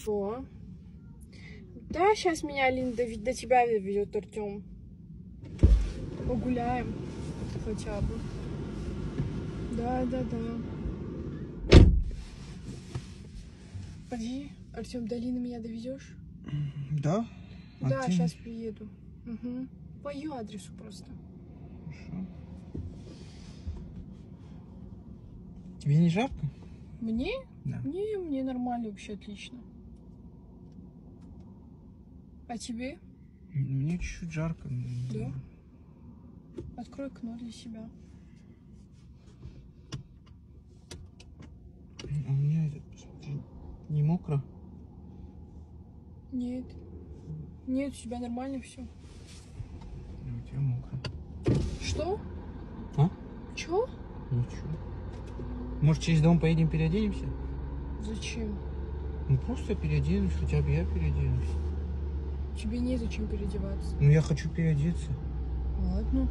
Что? Да, сейчас меня Линда до, тебя доведет Артем. Погуляем хотя бы. Да, да, да. Подожди, Артем, до Лины меня довезешь? Да? Да, ты? сейчас приеду. Угу. По ее адресу просто. Хорошо. Тебе не жарко? Мне? Да. Не, мне нормально, вообще отлично. А тебе? Мне чуть-чуть жарко. Да? Открой окно для себя. А у меня, это, посмотри, не мокро. Нет. Нет, у тебя нормально все. А у тебя мокро. Что? А? Чё? Ничего. Может, через дом поедем переоденемся? Зачем? Ну, просто переоденусь, хотя бы я переоденусь. Тебе незачем переодеваться. Ну, я хочу переодеться. Ладно.